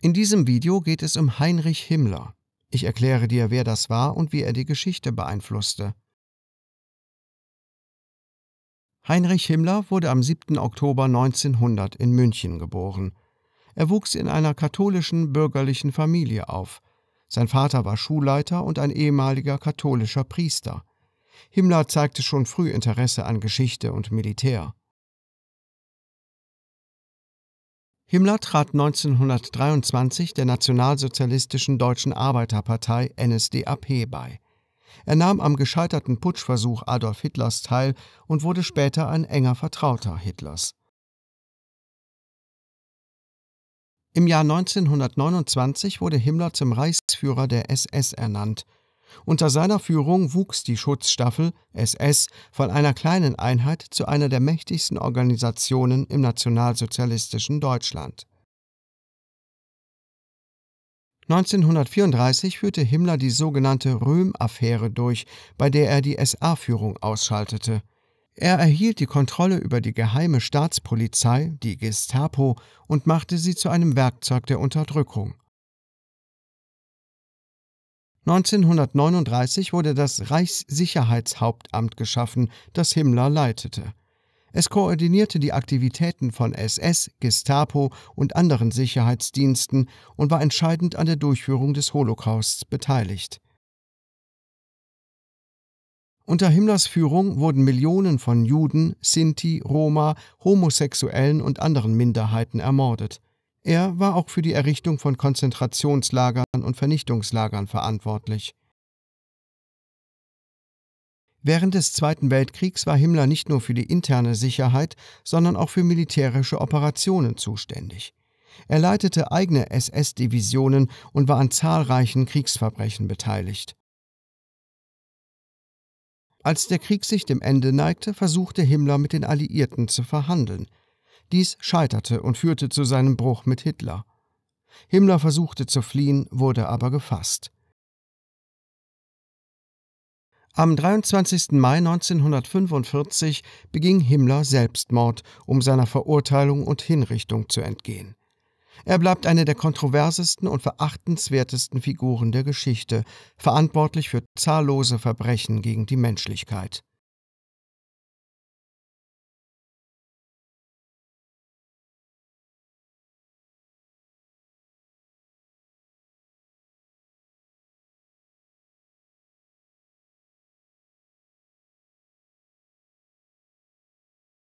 In diesem Video geht es um Heinrich Himmler. Ich erkläre dir, wer das war und wie er die Geschichte beeinflusste. Heinrich Himmler wurde am 7. Oktober 1900 in München geboren. Er wuchs in einer katholischen bürgerlichen Familie auf. Sein Vater war Schulleiter und ein ehemaliger katholischer Priester. Himmler zeigte schon früh Interesse an Geschichte und Militär. Himmler trat 1923 der Nationalsozialistischen Deutschen Arbeiterpartei NSDAP bei. Er nahm am gescheiterten Putschversuch Adolf Hitlers teil und wurde später ein enger Vertrauter Hitlers. Im Jahr 1929 wurde Himmler zum Reichsführer der SS ernannt. Unter seiner Führung wuchs die Schutzstaffel SS von einer kleinen Einheit zu einer der mächtigsten Organisationen im nationalsozialistischen Deutschland. 1934 führte Himmler die sogenannte Röhm-Affäre durch, bei der er die SA-Führung ausschaltete. Er erhielt die Kontrolle über die geheime Staatspolizei, die Gestapo, und machte sie zu einem Werkzeug der Unterdrückung. 1939 wurde das Reichssicherheitshauptamt geschaffen, das Himmler leitete. Es koordinierte die Aktivitäten von SS, Gestapo und anderen Sicherheitsdiensten und war entscheidend an der Durchführung des Holocausts beteiligt. Unter Himmlers Führung wurden Millionen von Juden, Sinti, Roma, Homosexuellen und anderen Minderheiten ermordet. Er war auch für die Errichtung von Konzentrationslagern und Vernichtungslagern verantwortlich. Während des Zweiten Weltkriegs war Himmler nicht nur für die interne Sicherheit, sondern auch für militärische Operationen zuständig. Er leitete eigene SS-Divisionen und war an zahlreichen Kriegsverbrechen beteiligt. Als der Krieg sich dem Ende neigte, versuchte Himmler mit den Alliierten zu verhandeln. Dies scheiterte und führte zu seinem Bruch mit Hitler. Himmler versuchte zu fliehen, wurde aber gefasst. Am 23. Mai 1945 beging Himmler Selbstmord, um seiner Verurteilung und Hinrichtung zu entgehen. Er bleibt eine der kontroversesten und verachtenswertesten Figuren der Geschichte, verantwortlich für zahllose Verbrechen gegen die Menschlichkeit.